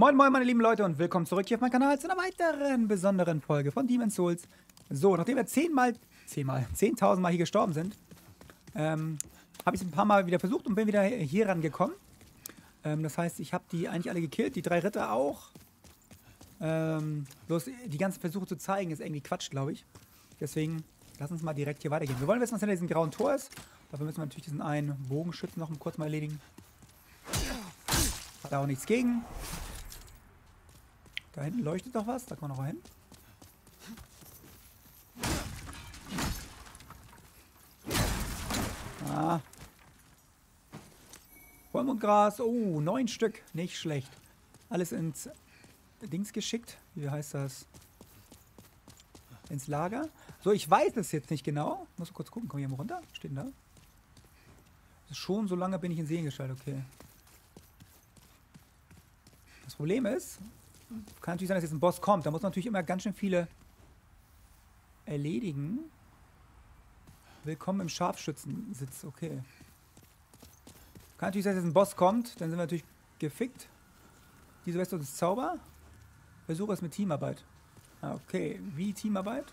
Moin moin meine lieben Leute und willkommen zurück hier auf meinem Kanal zu einer weiteren besonderen Folge von Demon's Souls. So, nachdem wir zehnmal, zehnmal, zehntausendmal hier gestorben sind, ähm, habe ich es ein paar Mal wieder versucht und bin wieder hier rangekommen. Ähm, das heißt, ich habe die eigentlich alle gekillt, die drei Ritter auch. Ähm, bloß die ganzen Versuche zu zeigen ist irgendwie Quatsch, glaube ich. Deswegen, lass uns mal direkt hier weitergehen. Wir wollen wissen, was hinter diesem grauen Tor ist. Dafür müssen wir natürlich diesen einen Bogenschützen noch kurz mal erledigen. Hat da auch nichts gegen. Da hinten leuchtet doch was, da kann man noch hin. Ah. Vollmondgras, oh, neun Stück, nicht schlecht. Alles ins Dings geschickt, wie heißt das? Ins Lager. So, ich weiß es jetzt nicht genau. Muss kurz gucken, komm hier mal runter. Steht da? Schon so lange bin ich in Seen geschaltet, okay. Das Problem ist, kann natürlich sein, dass jetzt ein Boss kommt. Da muss man natürlich immer ganz schön viele erledigen. Willkommen im Scharfschützensitz, okay. Kann natürlich sein, dass jetzt ein Boss kommt, dann sind wir natürlich gefickt. Diese Weste ist Zauber. Versuche es mit Teamarbeit. Ah, okay, wie Teamarbeit?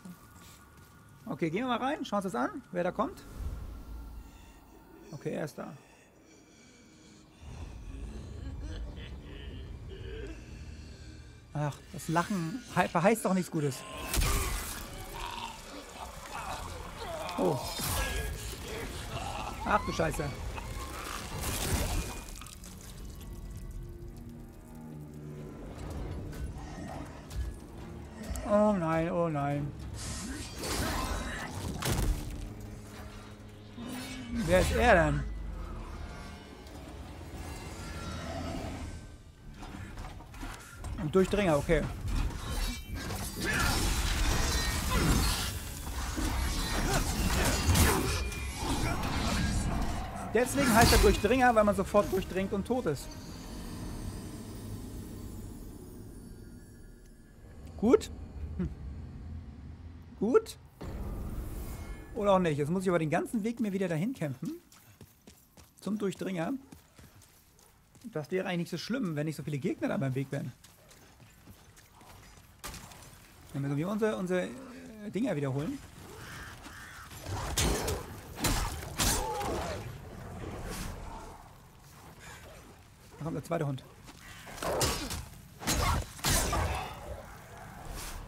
Okay, gehen wir mal rein, schauen uns das an, wer da kommt. Okay, er ist da. Ach, das Lachen verheißt doch nichts Gutes. Oh. Ach du Scheiße. Oh nein, oh nein. Wer ist er denn? Ein Durchdringer, okay. Deswegen heißt er Durchdringer, weil man sofort durchdringt und tot ist. Gut. Hm. Gut. Oder auch nicht. Jetzt muss ich aber den ganzen Weg mir wieder dahin kämpfen. Zum Durchdringer. Das wäre eigentlich nicht so schlimm, wenn nicht so viele Gegner da beim Weg wären. Wenn wir so wie unsere, unsere äh, Dinger wiederholen. Da kommt der zweite Hund.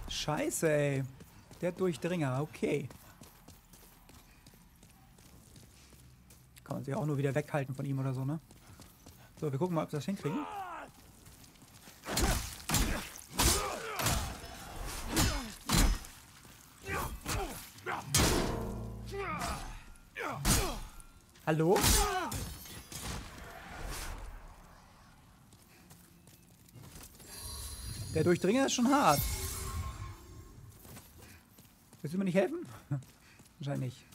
Scheiße, ey. Der Durchdringer, okay. Kann man sich auch nur wieder weghalten von ihm oder so, ne? So, wir gucken mal, ob wir das hinkriegen. Hallo? Der Durchdringer ist schon hart. Willst du mir nicht helfen? Wahrscheinlich.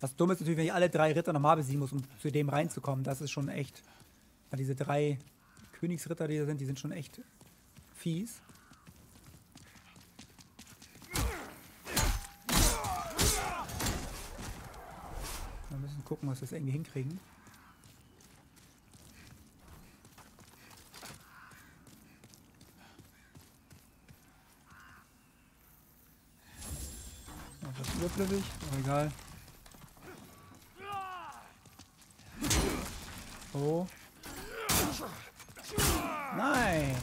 Was dumm ist natürlich, wenn ich alle drei Ritter nochmal besiegen muss, um zu dem reinzukommen. Das ist schon echt. Weil diese drei Königsritter, die da sind, die sind schon echt fies. Wir müssen gucken, was wir das irgendwie hinkriegen. Das ist überflüssig, aber egal. Oh. Nein.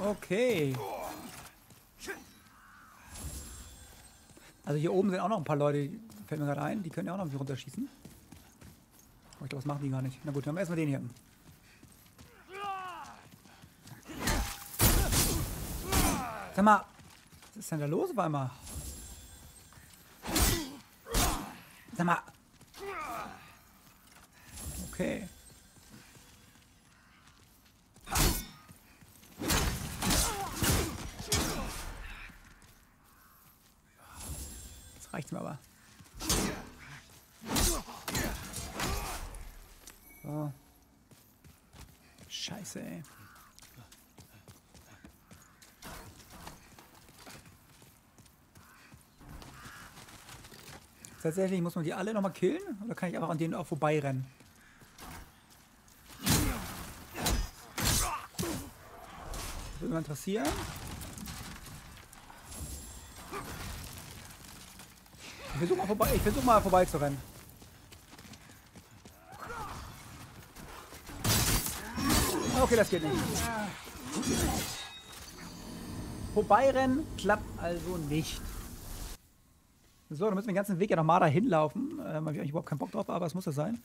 Okay. Also hier oben sind auch noch ein paar Leute, fällt mir gerade ein, die können ja auch noch irgendwie runterschießen. Aber ich glaube, das machen die gar nicht. Na gut, dann erstmal den hier. Sag mal, was ist denn da los auf einmal? Sag mal. Okay. Das reicht mir aber. So. Scheiße, ey. Tatsächlich muss man die alle nochmal killen oder kann ich einfach an denen auch vorbeirennen? Würde mich interessieren. Versuche mal, vorbei, ich versuch mal vorbeizurennen. Okay, das geht nicht. Vorbeirennen klappt also nicht. So, dann müssen wir den ganzen Weg ja nochmal dahin laufen. Ähm, habe ich eigentlich überhaupt keinen Bock drauf, aber es muss ja sein.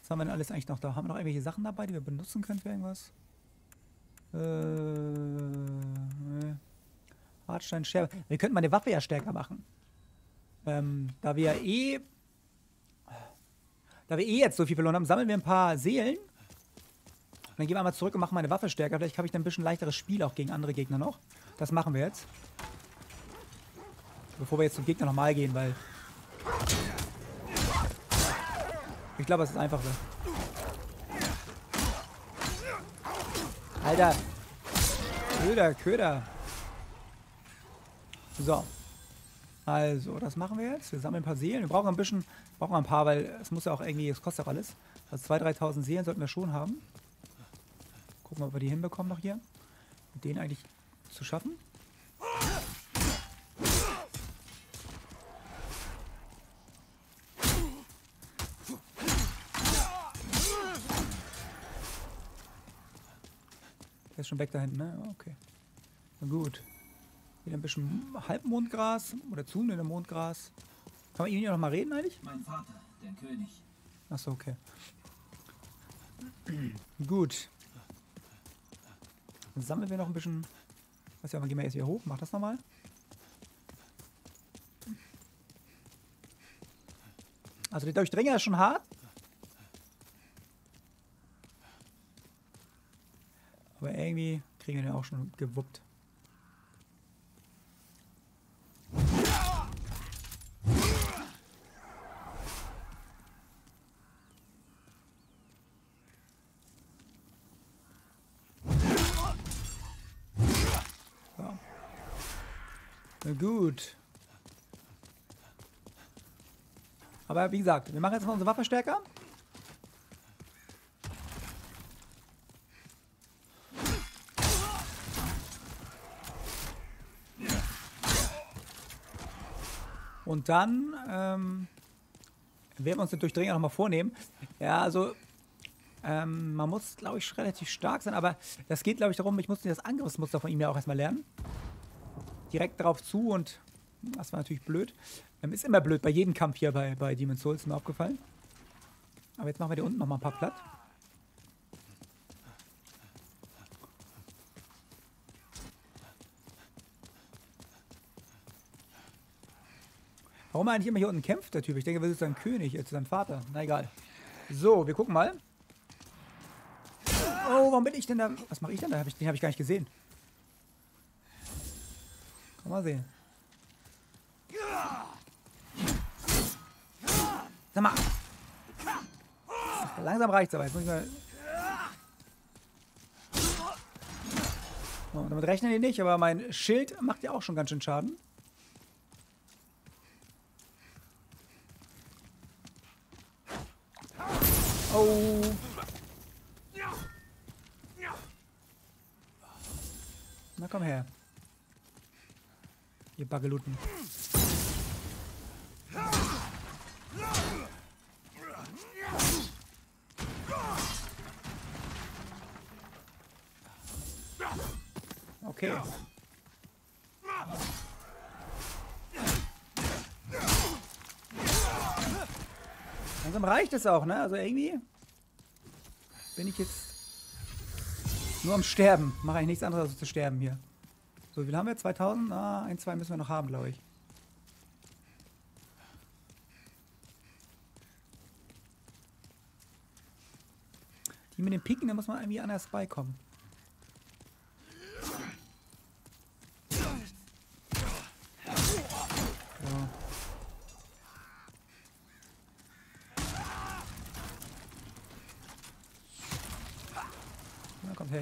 Was haben wir denn alles eigentlich noch da? Haben wir noch irgendwelche Sachen dabei, die wir benutzen können für irgendwas? Äh, nee. Hartstein, Scherbe. Wir könnten meine Waffe ja stärker machen. Ähm, da wir eh... Da wir eh jetzt so viel verloren haben, sammeln wir ein paar Seelen. Und dann gehen wir einmal zurück und machen meine Waffe stärker. Vielleicht habe ich dann ein bisschen leichteres Spiel auch gegen andere Gegner noch. Das machen wir jetzt. Bevor wir jetzt zum Gegner nochmal gehen, weil... Ich glaube, es ist einfacher. Alter! Köder, Köder! So. Also, das machen wir jetzt. Wir sammeln ein paar Seelen. Wir brauchen ein bisschen, brauchen ein paar, weil es muss ja auch irgendwie, es kostet auch alles. Also 2.000, 3.000 Seelen sollten wir schon haben. Gucken, ob wir die hinbekommen noch hier. Mit denen eigentlich zu schaffen. Der ist schon weg da hinten, ne? Okay. Na gut. Wieder ein bisschen Halbmondgras oder zunehmende Mondgras. Kann man ihn noch mal reden eigentlich? Mein Vater, der König. Achso, okay. Gut. Dann sammeln wir noch ein bisschen. Was ja, gehen wir jetzt wieder hoch. Mach das nochmal. Also der Durchdringer ist schon hart. Aber irgendwie kriegen wir den auch schon gewuppt. So. Na gut. Aber wie gesagt, wir machen jetzt mal unsere Waffe stärker. Und dann ähm, werden wir uns den Durchdringer nochmal vornehmen. Ja, also ähm, man muss, glaube ich, relativ stark sein, aber das geht, glaube ich, darum, ich musste das Angriffsmuster von ihm ja auch erstmal lernen. Direkt darauf zu und das war natürlich blöd. Ist immer blöd bei jedem Kampf hier bei, bei Demon's Souls, ist mir aufgefallen. Aber jetzt machen wir hier unten nochmal ein paar platt. Warum er eigentlich immer hier unten kämpft, der Typ? Ich denke, wir sind sein König, äh, zu seinem Vater. Na egal. So, wir gucken mal. Oh, warum bin ich denn da? Was mache ich denn da? Den habe ich gar nicht gesehen. Komm mal sehen. Sag mal. Langsam reicht's aber. Jetzt muss ich mal... So, damit rechnen die nicht, aber mein Schild macht ja auch schon ganz schön Schaden. Oh. Na komm her. Ihr Baggeluten. Okay. Langsam reicht es auch, ne? Also irgendwie bin ich jetzt nur am Sterben. Mache ich nichts anderes als zu sterben hier. So, wie viel haben wir? 2000? Ah, ein, zwei müssen wir noch haben, glaube ich. Die mit den Piken, da muss man irgendwie anders beikommen.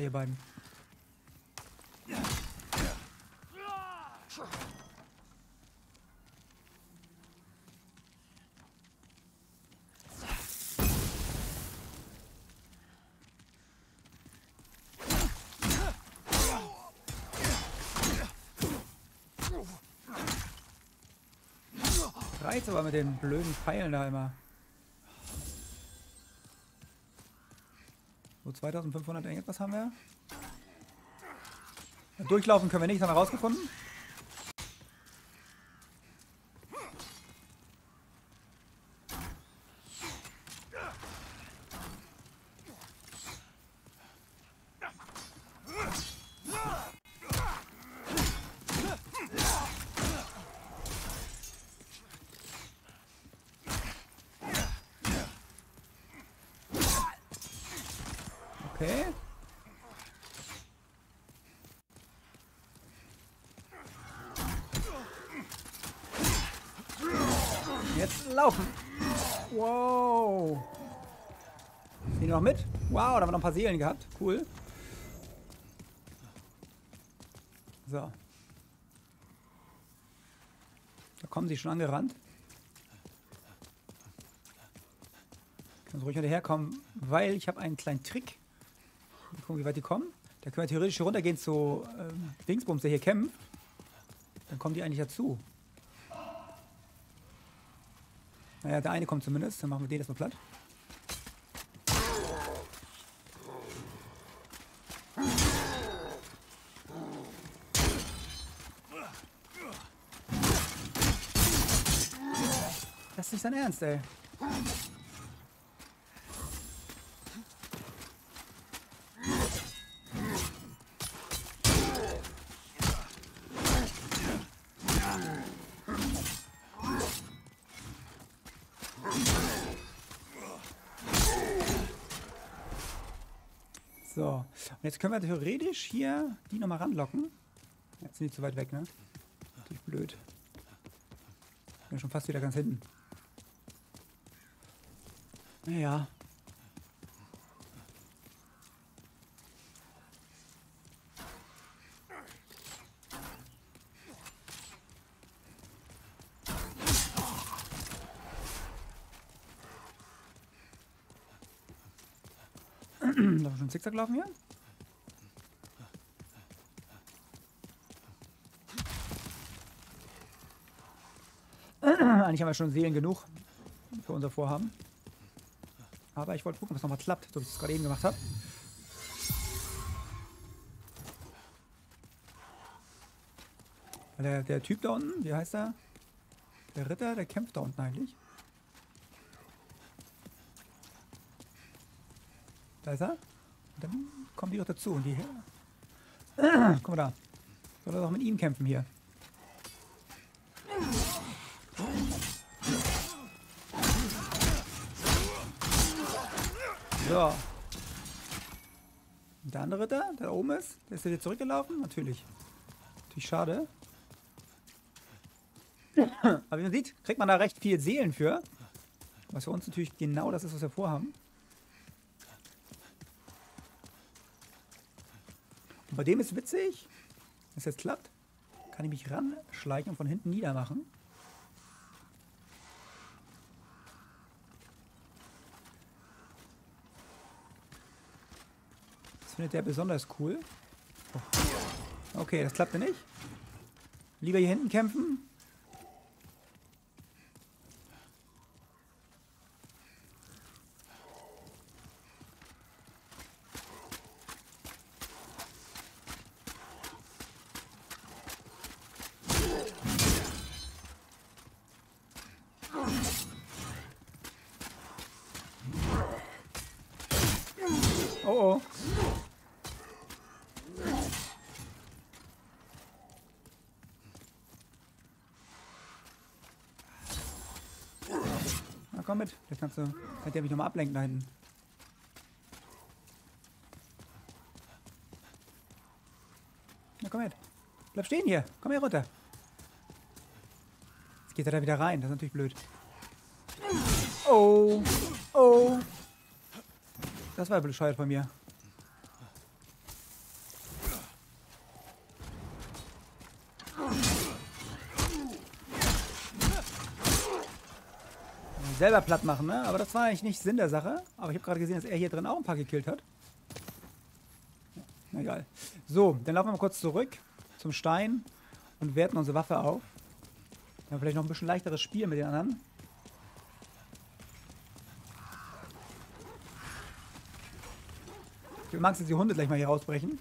ihr beiden. Reiz aber mit den blöden Pfeilen da immer. So, 2500 irgendwas haben wir. Durchlaufen können wir nicht, haben wir rausgefunden. Okay. Laufen. Wow. Die noch mit? Wow, da haben wir noch ein paar Seelen gehabt. Cool. So. Da kommen sie schon angerannt. Können ruhig hinterherkommen, weil ich habe einen kleinen Trick. Mal gucken, wie weit die kommen. Da können wir theoretisch runtergehen zu ähm, Dingsbums, der hier kämpft. Dann kommen die eigentlich dazu. Naja, der eine kommt zumindest. Dann machen wir den erstmal platt. Das ist nicht dein Ernst, ey. So, und jetzt können wir theoretisch hier die nochmal ranlocken. Jetzt sind die zu weit weg, ne? Natürlich blöd. Bin schon fast wieder ganz hinten. Naja. Darf ich schon Zickzack laufen hier? Eigentlich haben wir schon Seelen genug für unser Vorhaben. Aber ich wollte gucken, ob es nochmal klappt, so wie ich es gerade eben gemacht habe. Der, der Typ da unten, wie heißt er? Der Ritter, der kämpft da unten eigentlich. Da ist er. Und dann kommen die doch dazu. Und die hier. Guck mal da. Soll er doch mit ihm kämpfen hier. So. Und der andere Ritter, der da oben ist, der ist wieder zurückgelaufen? Natürlich. Natürlich schade. Aber wie man sieht, kriegt man da recht viel Seelen für. Was für uns natürlich genau das ist, was wir vorhaben. Und bei dem ist witzig, wenn es jetzt klappt, kann ich mich ranschleichen und von hinten niedermachen. Findet der besonders cool. Okay, das klappte nicht. Lieber hier hinten kämpfen. Oh oh. Na komm mit. Vielleicht kannst du, kann der mich nochmal ablenken da hinten. Na komm mit. Bleib stehen hier. Komm hier runter. Jetzt geht er da wieder rein. Das ist natürlich blöd. Oh. Oh. Das war bescheuert von mir. Selber platt machen, ne? Aber das war eigentlich nicht Sinn der Sache. Aber ich habe gerade gesehen, dass er hier drin auch ein paar gekillt hat. Na egal. So, dann laufen wir mal kurz zurück zum Stein und werten unsere Waffe auf. Ja, vielleicht noch ein bisschen leichteres Spiel mit den anderen. Ich mag dass die Hunde gleich mal hier rausbrechen.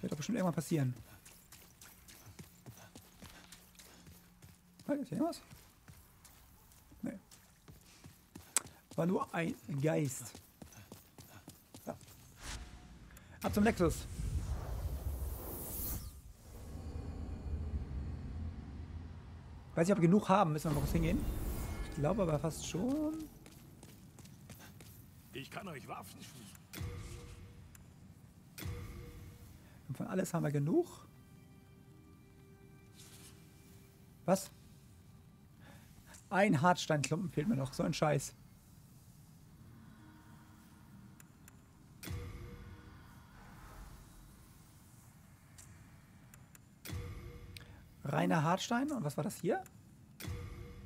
Wird doch bestimmt irgendwann passieren. Ist hier irgendwas? Nee. War nur ein Geist. Ja. Ab zum Nexus. Weiß nicht, ob wir genug haben. Müssen wir noch was hingehen? Ich glaube aber fast schon. Ich kann euch Waffen Und von alles haben wir genug. Was? Ein Hartsteinklumpen fehlt mir noch. So ein Scheiß. Reiner Hartstein. Und was war das hier?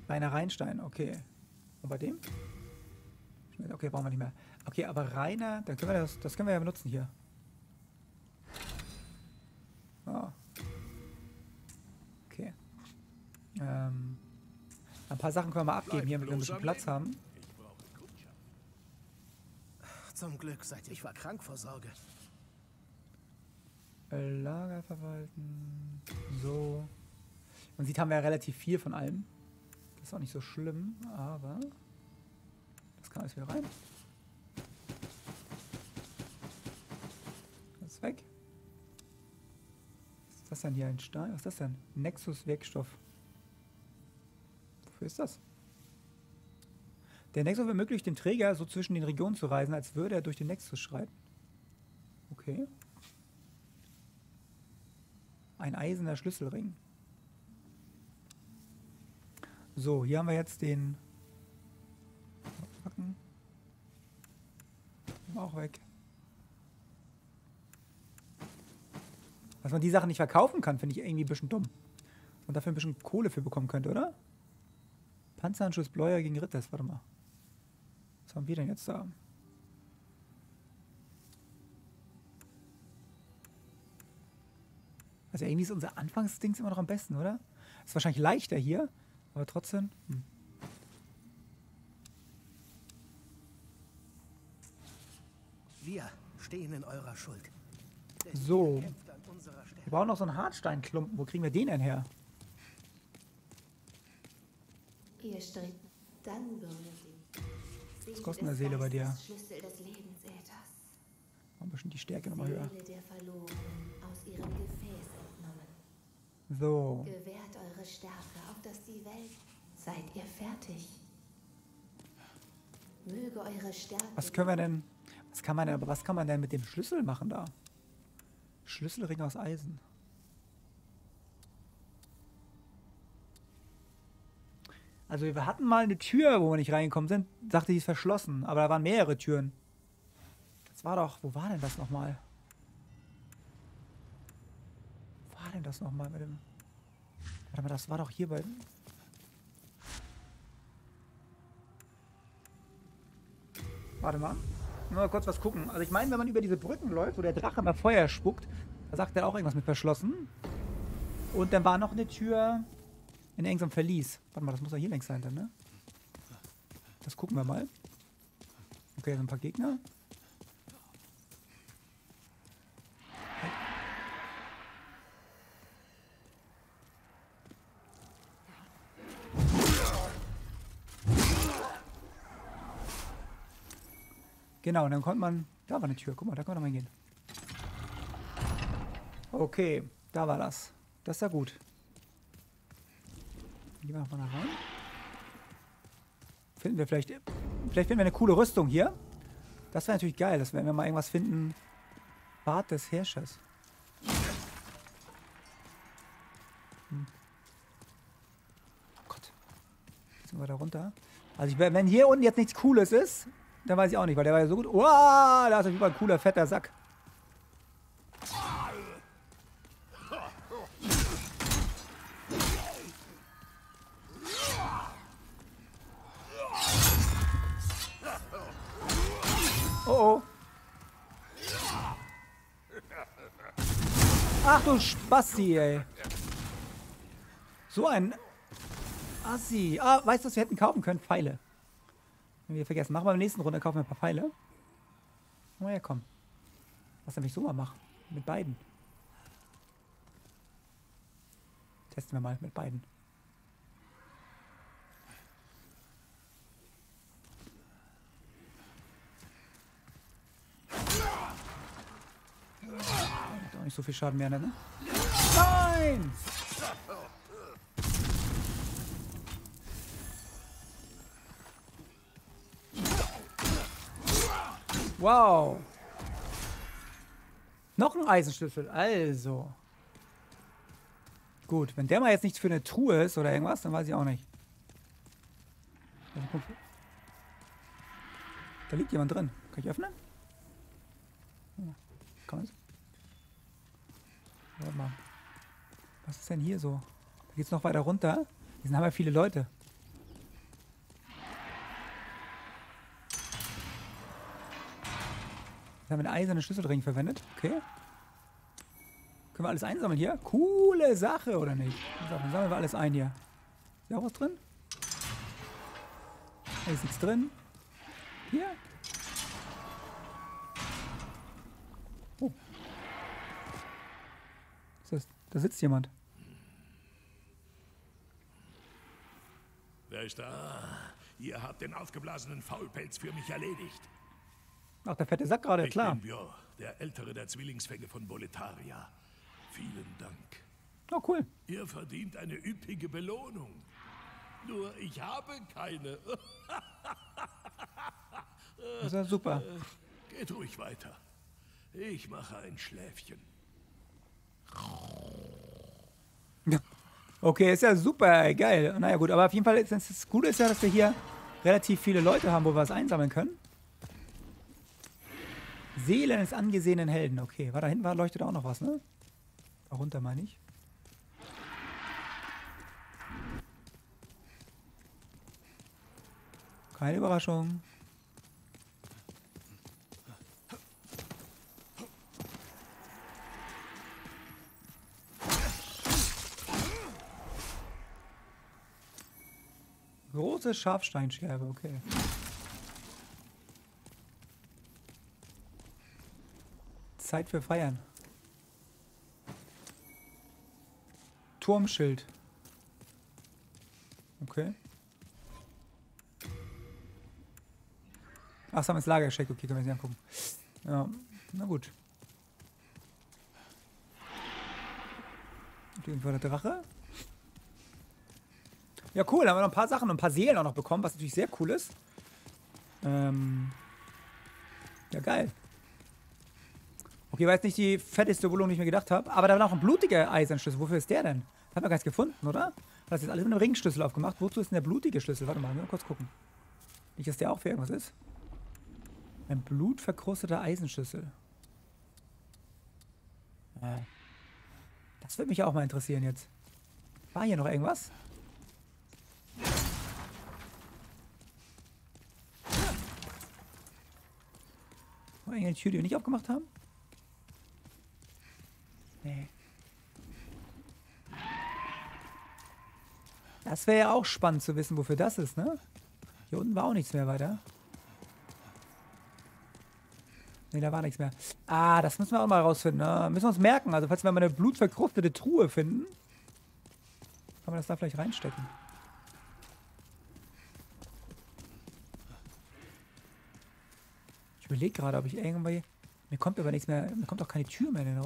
Reiner Rheinstein. Okay. Und bei dem? Okay, brauchen wir nicht mehr. Okay, aber reiner, dann können wir das, das können wir ja benutzen hier. Oh. Okay. Ähm, ein paar Sachen können wir mal abgeben hier, damit wir ein bisschen Platz haben. Zum Glück seid ihr. Ich war krank vor Sorge. Äh, Lager verwalten. So. Man sieht, haben wir ja relativ viel von allem. Das ist auch nicht so schlimm, aber das kann alles wieder rein. Das ist weg. Was ist das denn hier? Ein Stein? Was ist das denn? Nexus-Werkstoff. Wofür ist das? Der Nexus ermöglicht dem Träger, so zwischen den Regionen zu reisen, als würde er durch den Nexus schreiten. Okay. Ein eiserner Schlüsselring. So, hier haben wir jetzt den... Packen. Auch weg. Dass man die Sachen nicht verkaufen kann, finde ich irgendwie ein bisschen dumm. Und dafür ein bisschen Kohle für bekommen könnte, oder? Panzeranschuss Bläuer gegen Ritters. Warte mal. Was haben wir denn jetzt da? Also irgendwie ist unser Anfangsdings immer noch am besten, oder? Ist wahrscheinlich leichter hier, aber trotzdem. Hm. Wir stehen in eurer Schuld. So. Wir brauchen noch so einen Hartsteinklumpen. Wo kriegen wir den denn her? Ihr strebt, dann berührt ihn. Was kostet eine Seele bei dir? Schlüssel des Lebensäthers. Mal ein bisschen die Stärke nochmal höher. Seele der Verlorenen aus ihrem entnommen. So. Gewährt eure Stärke, auf dass die Welt. Seid ihr fertig? Möge eure Stärke. Was können wir denn. Was kann man denn, aber was kann man denn mit dem Schlüssel machen da? Schlüsselring aus Eisen. Also wir hatten mal eine Tür, wo wir nicht reingekommen sind. Sagte, die ist verschlossen. Aber da waren mehrere Türen. Das war doch. Wo war denn das nochmal? Denn das nochmal mit dem. Warte mal, das war doch hier bei. Warte mal. Nur mal kurz was gucken. Also ich meine, wenn man über diese Brücken läuft, wo der Drache mal Feuer spuckt, da sagt er auch irgendwas mit verschlossen. Und dann war noch eine Tür in irgendeinem Verlies. Warte mal, das muss ja hier längs sein dann, ne? Das gucken wir mal. Okay, sind ein paar Gegner. Genau, dann konnte man... Da war eine Tür, guck mal, da können wir noch mal hingehen. Okay, da war das. Das ist ja gut. Gehen wir mal da rein. Finden wir vielleicht... Vielleicht finden wir eine coole Rüstung hier. Das wäre natürlich geil, dass wir, wenn wir mal irgendwas finden... Bart des Herrschers. Hm. Oh Gott. Jetzt sind wir da runter. Also ich, wenn hier unten jetzt nichts Cooles ist, dann weiß ich auch nicht, weil der war ja so gut. Wow, da ist auf jeden Fall ein cooler, fetter Sack. Oh oh. Ach du Spasti, ey. So ein Assi. Ah, weißt du, was wir hätten kaufen können? Pfeile. Wenn wir vergessen. Machen wir der nächsten Runde, kaufen wir ein paar Pfeile. Na ja, komm. Was, wenn ich so mal mache? Mit beiden. Testen wir mal mit beiden. Hat nicht so viel Schaden mehr, ne? Nein! Wow. Noch ein Eisenschlüssel. Also. Gut, wenn der mal jetzt nichts für eine Truhe ist oder irgendwas, dann weiß ich auch nicht. Da liegt jemand drin. Kann ich öffnen? Ja, kann man Warte mal. Was ist denn hier so? Da geht's noch weiter runter. Hier sind aber viele Leute. Wir haben einen eisernen Schlüsselring verwendet. Okay. Können wir alles einsammeln hier? Coole Sache, oder nicht? So, dann sammeln wir alles ein hier. Ist hier auch was drin? Da ist nichts drin. Hier? Oh. Was ist das? Da sitzt jemand. Wer ist da? Ihr habt den aufgeblasenen Faulpelz für mich erledigt. Ach, der fette Sack gerade, ich klar. bin Björn, der ältere der Zwillingsfänge von Boletaria. Vielen Dank. Oh, cool. Ihr verdient eine üppige Belohnung. Nur ich habe keine. Das ist ja super. Geht ruhig weiter. Ich mache ein Schläfchen. Ja. Okay, ist ja super geil. Naja gut, aber auf jeden Fall ist das Gute ist ja, dass wir hier relativ viele Leute haben, wo wir was einsammeln können. Seelen des angesehenen Helden. Okay, war da hinten war, leuchtet auch noch was, ne? Da runter meine ich. Keine Überraschung. Große Scharfsteinscherbe, okay. Zeit für Feiern. Turmschild. Okay. Ach, ins Lager geschickt. Okay, können wir uns angucken. Ja, na gut. Und Irgendwo der Drache. Ja, cool. Da haben wir noch ein paar Sachen und ein paar Seelen auch noch bekommen, was natürlich sehr cool ist. Ähm ja, geil. Okay, war jetzt nicht die fetteste Belohnung, die ich mir gedacht habe. Aber da war noch ein blutiger Eisenschlüssel. Wofür ist der denn? Das haben wir gar nicht gefunden, oder? Das ist jetzt alles mit einem Ringschlüssel aufgemacht. Wozu ist denn der blutige Schlüssel? Warte mal, mal kurz gucken. Nicht, dass der auch für irgendwas ist. Ein blutverkrusteter Eisenschlüssel. Das würde mich auch mal interessieren jetzt. War hier noch irgendwas? War irgendeine Tür, die wir nicht aufgemacht haben? Nee. Das wäre ja auch spannend zu wissen, wofür das ist, ne? Hier unten war auch nichts mehr weiter. Ne, da war nichts mehr. Ah, das müssen wir auch mal rausfinden. Ne? Müssen wir uns merken. Also, falls wir mal eine blutverkrustete Truhe finden, kann man das da vielleicht reinstecken. Ich überlege gerade, ob ich irgendwie... Mir kommt aber nichts mehr... Mir kommt auch keine Tür mehr in den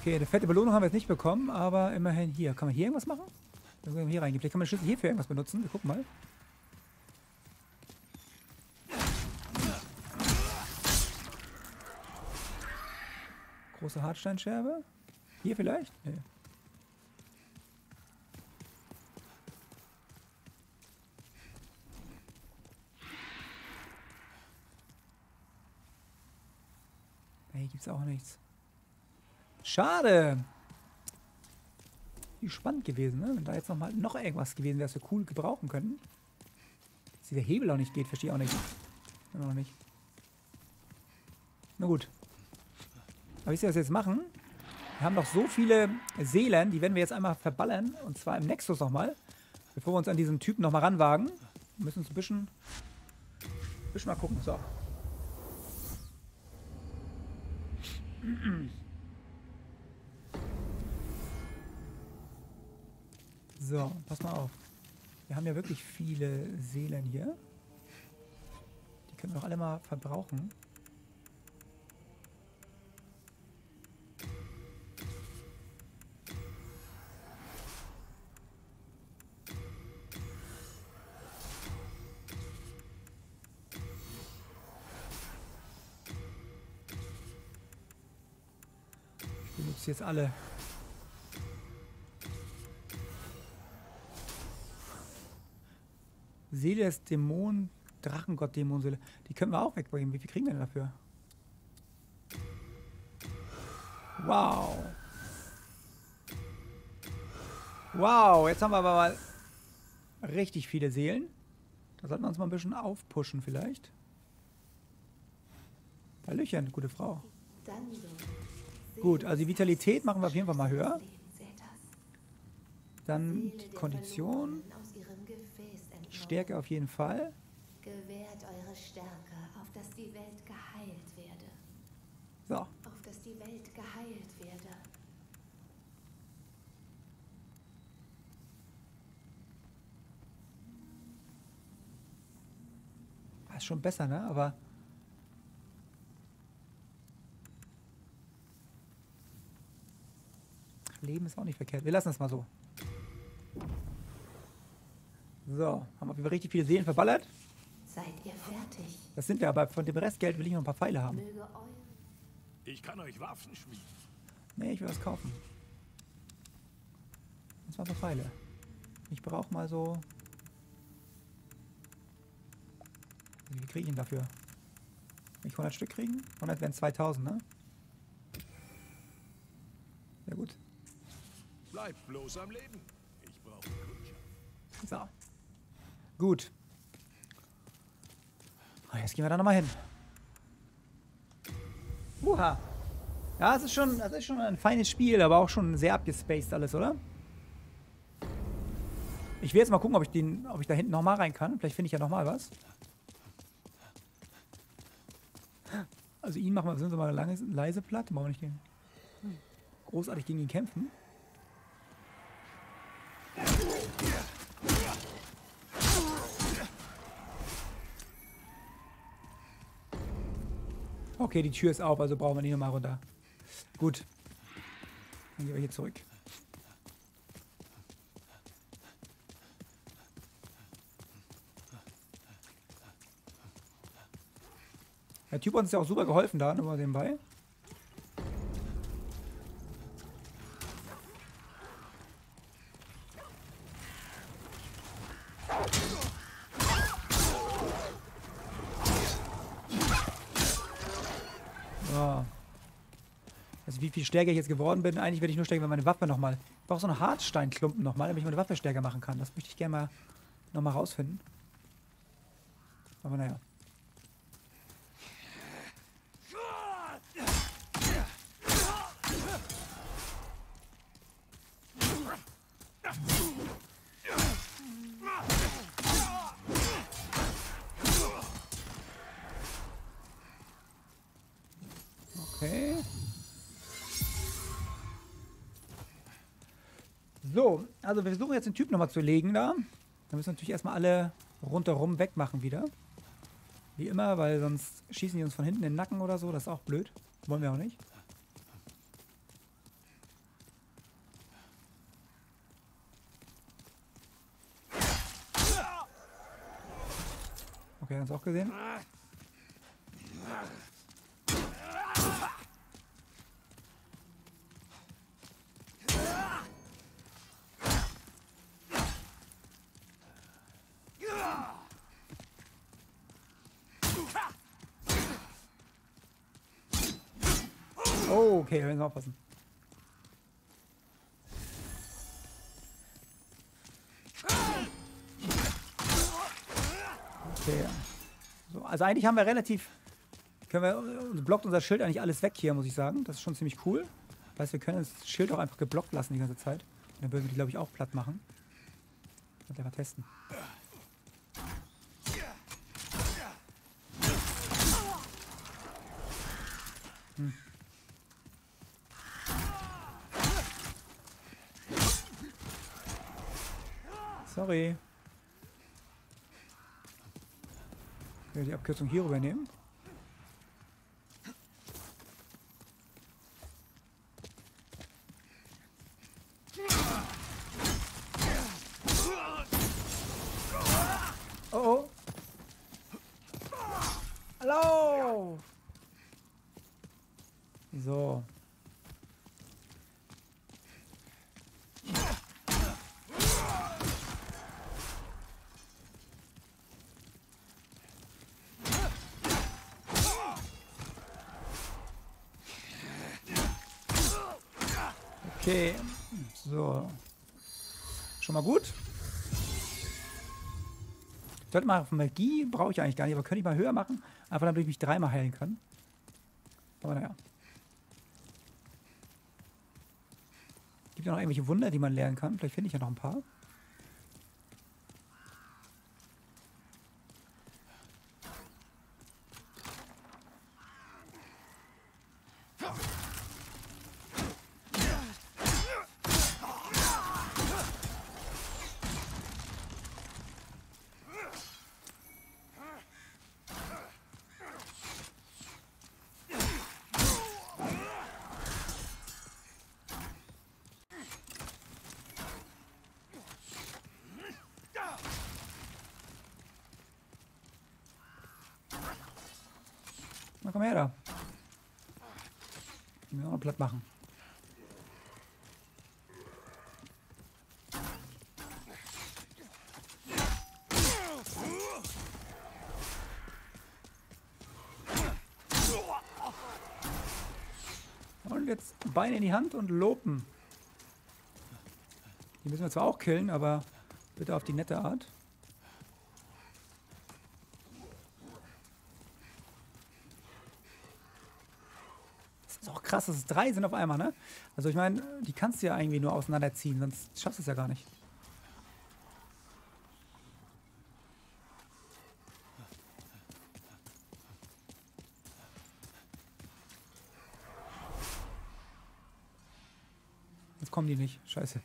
Okay, eine fette Belohnung haben wir jetzt nicht bekommen, aber immerhin hier. Kann man hier irgendwas machen? Hier reingehen. Vielleicht kann man Schlüssel hier für irgendwas benutzen. Wir gucken mal. Große Hartsteinscherbe. Hier vielleicht? Nee. Hier gibt's auch nichts. Schade. Wie spannend gewesen, ne? Wenn da jetzt noch mal noch irgendwas gewesen wäre, was wir cool gebrauchen könnten. Dass der Hebel auch nicht geht, verstehe ich auch nicht. Immer noch nicht. Na gut. Aber wie sie das jetzt machen? Wir haben noch so viele Seelen, die werden wir jetzt einmal verballern. Und zwar im Nexus nochmal. Bevor wir uns an diesen Typen nochmal ranwagen. Wir müssen uns ein bisschen, ein bisschen mal gucken. So. So, pass mal auf. Wir haben ja wirklich viele Seelen hier. Die können wir doch alle mal verbrauchen. Ich benutze jetzt alle. Seele des Dämonen, Drachengott, Dämonseele. Die können wir auch wegbringen. Wie viel kriegen wir denn dafür? Wow. Wow, jetzt haben wir aber mal richtig viele Seelen. Da sollten wir uns mal ein bisschen aufpushen vielleicht. Hallöchen, gute Frau. Gut, also die Vitalität machen wir auf jeden Fall mal höher. Dann die Kondition, Verlorenen aus ihrem Gefäß entnommen. Stärke auf jeden Fall. Gewährt eure Stärke, auf dass die Welt geheilt werde. So, Auf dass die Welt geheilt werde. Ah, ist schon besser, ne? Aber Leben ist auch nicht verkehrt. Wir lassen es mal so. So, haben wir auf jeden Fall richtig viele Seelen verballert. Seid ihr fertig? Das sind wir, aber von dem Restgeld will ich noch ein paar Pfeile haben. Ich kann euch Waffen schmieden. Nee, ich will was kaufen. Und zwar ein paar Pfeile. Ich brauche mal so... Wie viel kriege ich denn dafür? Will ich 100 Stück kriegen? 100 wären 2000, ne? Ja gut. Bleibt bloß am Leben. Ich brauche Kundschaft. So. Gut. Jetzt gehen wir da nochmal hin. Uha. Ja, es ist schon, das ist schon ein feines Spiel, aber auch schon sehr abgespaced alles, oder? Ich will jetzt mal gucken, ob ich den, ob ich da hinten nochmal rein kann. Vielleicht finde ich ja nochmal was. Also ihn machen wir, sind wir mal lange, leise platt. Brauchen wir nicht den großartig gegen ihn kämpfen. Okay, die Tür ist auf, also brauchen wir nicht nochmal runter. Gut. Dann gehen wir hier zurück. Der Typ hat uns ja auch super geholfen da, nur mal nebenbei. So. Also stärker ich jetzt geworden bin, eigentlich werde ich nur stärker, wenn meine Waffe nochmal... Ich brauche so einen Hartsteinklumpen nochmal, damit ich meine Waffe stärker machen kann. Das möchte ich gerne mal nochmal rausfinden. Aber naja. So, also wir versuchen jetzt den Typ nochmal zu legen da. Dann müssen wir natürlich erstmal alle rundherum wegmachen wieder. Wie immer, weil sonst schießen die uns von hinten in den Nacken oder so. Das ist auch blöd. Wollen wir auch nicht. Okay, haben es auch gesehen. Oh, okay, wir müssen aufpassen. Okay. So, also eigentlich haben wir relativ. Können wir, blockt unser Schild eigentlich alles weg hier, muss ich sagen. Das ist schon ziemlich cool. Weißt wir können das Schild auch einfach geblockt lassen die ganze Zeit. Und dann würden wir die, glaube ich, auch platt machen. Und einfach testen. Hm. Sorry. Können wir die Abkürzung hier rübernehmen? Oh oh. Hallo! So. Okay. So. Schon mal gut. Sollte mal auf Magie, brauche ich eigentlich gar nicht, aber könnte ich mal höher machen, einfach damit ich mich dreimal heilen kann. Aber naja. Gibt ja noch irgendwelche Wunder, die man lernen kann. Vielleicht finde ich ja noch ein paar. Na komm her da. Auch noch platt machen. Und jetzt Beine in die Hand und lopen. Die müssen wir zwar auch killen, aber bitte auf die nette Art. Das ist auch krass, dass es drei sind auf einmal, ne? Also ich meine, die kannst du ja irgendwie nur auseinanderziehen, sonst schaffst du es ja gar nicht. Jetzt kommen die nicht. Scheiße.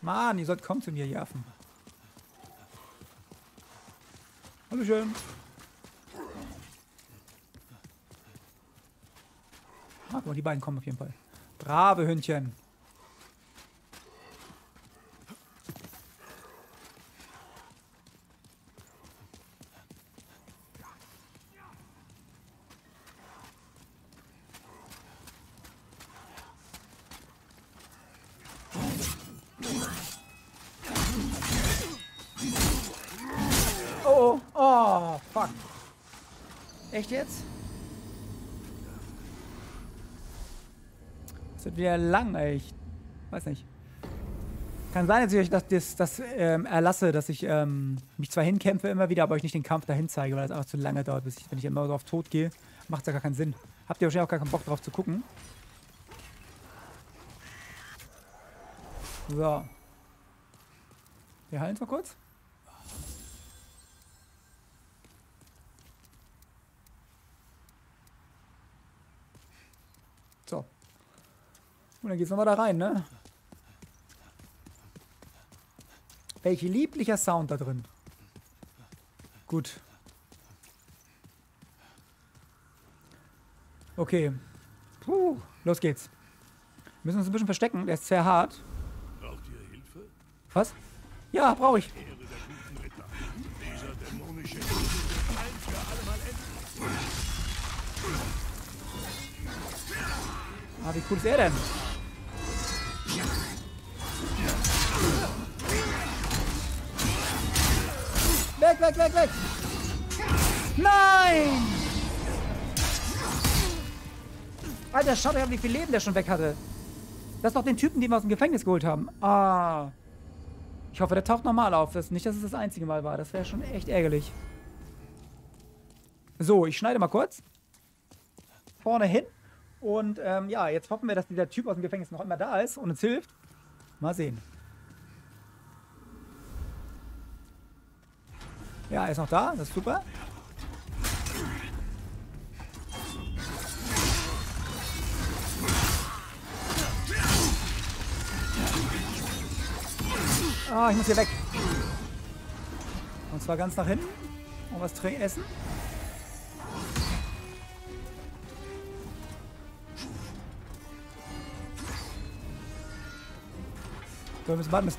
Mann, ihr sollt kommen zu mir, ihr Schön. Ah, guck mal, die beiden kommen auf jeden Fall. Brave Hündchen. Oh, oh, oh, fuck. Echt jetzt? Wieder lang, ey. Ich weiß nicht. Kann sein, dass ich euch das, das, das ähm, erlasse, dass ich ähm, mich zwar hinkämpfe immer wieder, aber euch nicht den Kampf dahin zeige, weil das einfach zu lange dauert, bis ich, wenn ich immer so auf Tod gehe, macht ja gar keinen Sinn. Habt ihr wahrscheinlich auch gar keinen Bock drauf zu gucken. So. Wir heilen zwar kurz. So. Und dann geht's nochmal da rein, ne? Welch lieblicher Sound da drin. Gut. Okay. Puh, los geht's. Wir müssen uns ein bisschen verstecken, der ist sehr hart. Braucht ihr Hilfe? Was? Ja, brauche ich. Ah, wie cool ist er denn? Weg, weg, weg, weg! Nein! Alter, schaut euch an, wie viel Leben der schon weg hatte. Das ist doch den Typen, den wir aus dem Gefängnis geholt haben. Ah. Ich hoffe, der taucht nochmal auf. Das, nicht, dass es das einzige Mal war. Das wäre schon echt ärgerlich. So, ich schneide mal kurz. Vorne hin. Und ähm, ja, jetzt hoffen wir, dass dieser Typ aus dem Gefängnis noch immer da ist und uns hilft. Mal sehen. Ja, er ist noch da. Das ist super. Ah, ich muss hier weg. Und zwar ganz nach hinten. Und was trinken, essen. So, wir müssen warten, bis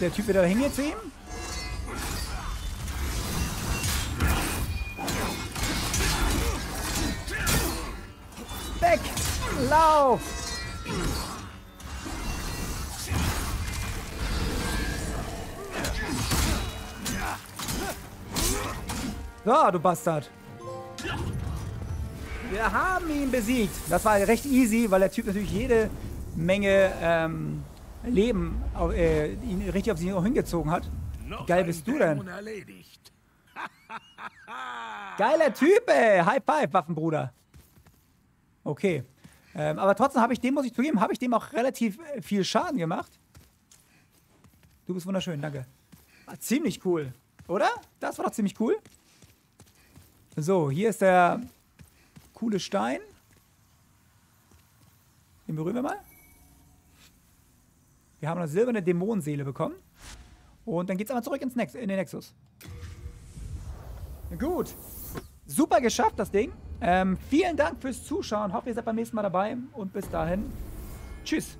der Typ wieder hingeht zu ihm. Lauf! So, du Bastard. Wir haben ihn besiegt. Das war recht easy, weil der Typ natürlich jede Menge ähm, Leben auf, äh, ihn richtig auf sich hingezogen hat. Noch geil bist du denn? Geiler Typ, ey. High five, Waffenbruder. Okay. Ähm, aber trotzdem habe ich dem, muss ich zugeben, habe ich dem auch relativ äh, viel Schaden gemacht. Du bist wunderschön, danke. Ah, ziemlich cool, oder? Das war doch ziemlich cool. So, hier ist der coole Stein. Den berühren wir mal. Wir haben eine silberne Dämonenseele bekommen. Und dann geht's aber zurück ins Nex in den Nexus. Gut. Super geschafft, das Ding. Ähm, vielen Dank fürs Zuschauen. Hoffe, ihr seid beim nächsten Mal dabei. Und bis dahin. Tschüss.